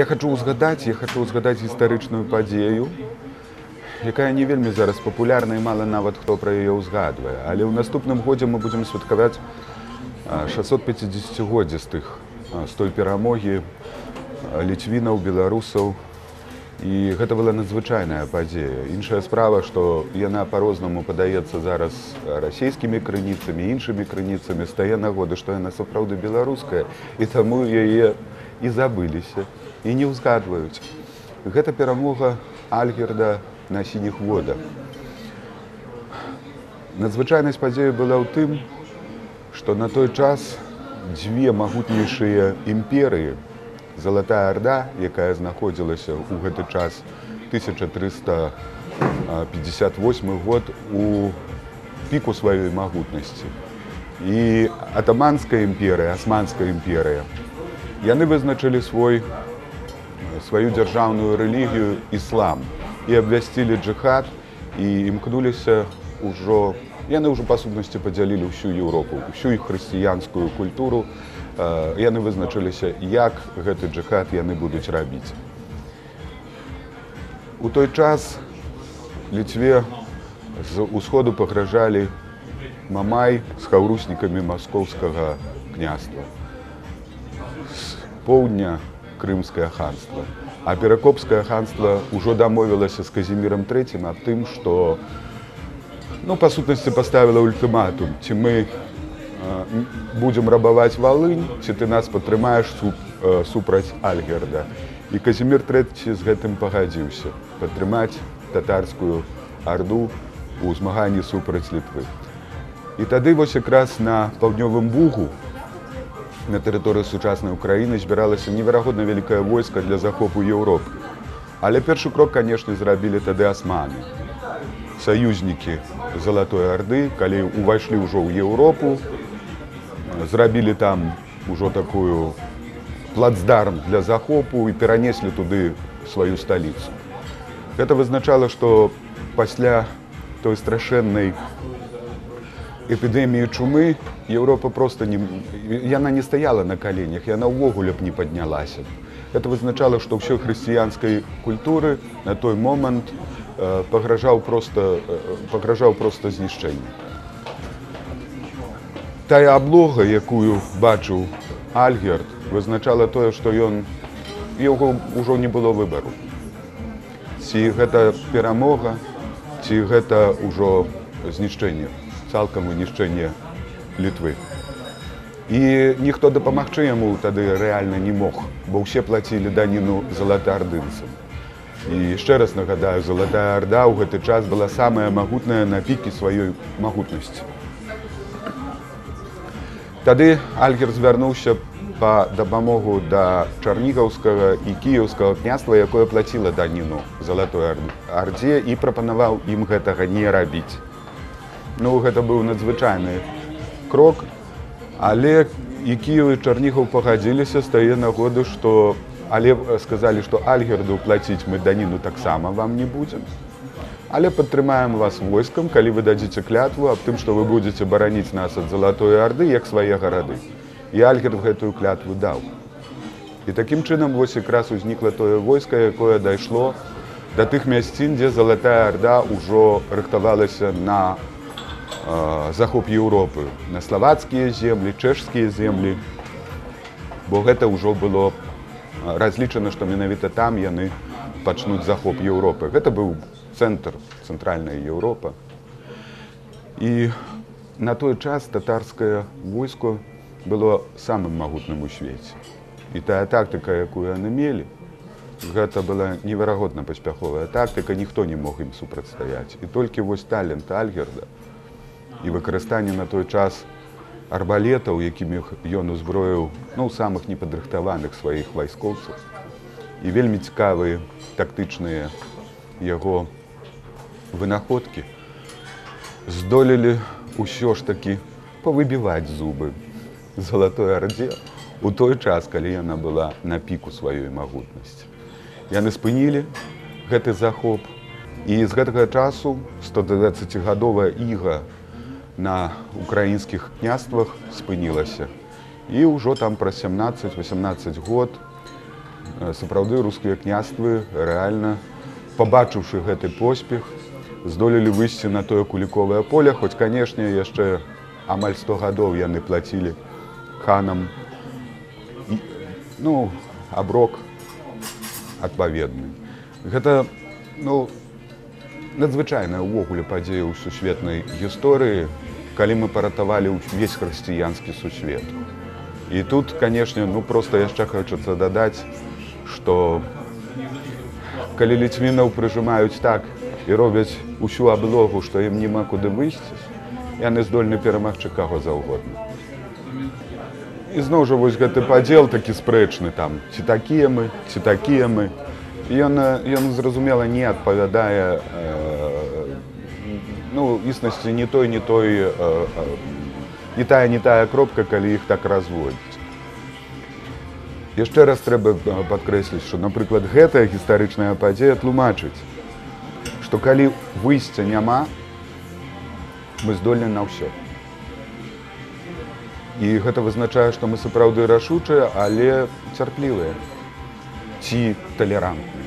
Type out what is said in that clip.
Я хочу ўзгадаць, я хочу ўзгадаць гістарычную падзею, якая не вельмі зараз папулярна і мала нават хто пра яе ўзгадвае. Але ў наступным годзе мы будзем святкаваць 650годдзі з тых з той перамогі ліцвінаў, беларусаў. І гэта была надзвычайная падзея. Іншая справа, што яна па-рознаму падаецца зараз расійскімі крыніцамі, іншымі крыніцамі стае нагоды, што яна сапраўды беларуская і таму яе і забыліся і не ўзгадваюць. Гэта перамога Альгерда на сініх водах. Надзвычайнасць падзею была ў тым, што на той час дзве магутнейшыя імперыі, залатая арда, якая знаходзілася ў гэты час 1358 год у піку сваёй магутнасці. І атаманская імперыя, асманская імперыя. Яны вызначылі свой сваю дзяржаўную рэлігію іслам і абвясцілі джихад і імкнуліся ўжо яны ўжо па сутнасці падзялілі ўсю Еўропу, усю іх хрысціянскую культуру, яны вызначыліся, як гэты джихад яны будуць рабіць. У той час ліцве з усходу пагражалі мамай з хаўруснікамі маскоўскага княства. З поўдня крымскае ханство. А перакопскае ханство ўжо дамовілася з казімірам трэцім аб тым, што ну, па сутнасці паставіла ультыматум, ці мы будзем рабаваць валынь, ці ты нас падтрымаеш суп, супраць Альгерда. І Казімір трэці з гэтым пагадзіўся падтрымаць татарскую арду у змаганні супраць літвы. І тады вось якраз на паўднёвым бугу на тэрыторыі сучаснай Украіны збіралася неверагодна вялікае войска для захопу Еўропы. Але першы крок, канешне, зрабілі тады асманы. Саюзнікі залатой арды, калі ўвайшлі ўжо ў Еўропу, зрабілі там ужо такую плацдарм для захопу і перанеслі туды сваю сталіцу. Гэта вызначала, што пасля той страшэннай эпідэміі чумы Еўропа просто не, яна не стаяла на каленях, яна ўвогуле б не паднялася. Это вызначала, што ўсёй хрысціянскай культуры на той момант э, пагражаў просто, э, пагражаў просто знішчэнне. Тая аблога, якую бачыў Альгерт, вызначала тое, што ён яго ўжо не было выбару. Ці гэта перамога, ці гэта ўжо знішчэнне, цалкам вынішчэнне літвы. І ніхто дапамагчы яму тады рэальна не мог, бо ўсе плацілі даніну залатаардынцам. І яшчэ раз нагадаю, залатая арда ў гэты час была самая магутная на пікі сваёй магутнасці. Тады Альгер звярнуўся па дапамогу да чарнігаўскага і кіеўскага княства, якое плаціла даніну залатой ардзе і прапанаваў ім гэтага не рабіць. Ну гэта быў надзвычайны крок, але і кіевы чарнігаў пагадзіліся стае нагоды, што але сказалі, што альгерду плаціць мы даніну таксама вам не будзем. Але падтрымаем вас войскам, калі вы дадзіце клятву аб тым, што вы будзеце бараніць нас ад залатой арды як свае гарады. І альгерд гэтую клятву даў. І такім чынам вось якраз узнікла тое войска, якое дайшло да тых мясцін, дзе залатая арда ўжо рыхтавалася на э, захоп Еўропы, на славацкія землі, чэшскія землі. Бо гэта ўжо было разлічана, што менавіта там яны пачнуць захоп Еўропы. Гэта быў цэнтр цэнтральная Еўропа. І на той час татарскае войско было самым магутным у свеце. І тая тактыка, якую яны мелі, гэта была неверагодна паспяховая тактыка, ніхто не мог ім супрацьстаяць. І толькі вось талент Альгерда і выкарыстанне на той час арбалетаў, якімі ён узброіў ну, самых непадрыхтаваных сваіх вайскоўцаў. І вельмі цікавыя тактычныя яго вынаходкі здолелі ўсё ж такі павыбіваць зубы залатой ардзе у той час, калі яна была на піку сваёй магутнасці. Яны спынілі гэты захоп і з гэтага часу 120гадовая іга на украінскіх княствах спынілася. І ўжо там праз 17-18 год Сапраўды рускія княствы рэальна, пабачыўшы гэты поспех, здолелі выйсці на тое куліковае поле, хоць, канешне, яшчэ амаль 100 гадоў яны плацілі ханам ну, аброк адпаведны. Гэта ну, надзвычайная ўвогуле падзея ў сусветнай гісторыі, калі мы паратавалі ўвесь хрысціянскі сусвет. І тут, канешне, ну проста яшчэ хочацца дадаць, што калі ліцвінаў прыжымаюць так і робяць усю аблогу, што ім няма куды выйсці, яны здольны перамагчы каго заўгодна. І зноў жа вось гэты падзел такі спрэчны там, ці такія мы, ці такія мы. Ён, ён зразумела не адпавядае э, ну, існасці не той, не той, э, э, не тая, не тая кропка, калі іх так разводзіць. Яшчэ раз трэба падкрэсліць, што, напрыклад, гэтая гістарычная падзея тлумачыць, што калі выйсця няма, мы здольны на ўсё. І гэта вызначае, што мы сапраўды рашучыя, але цярплівыя ці талерантныя.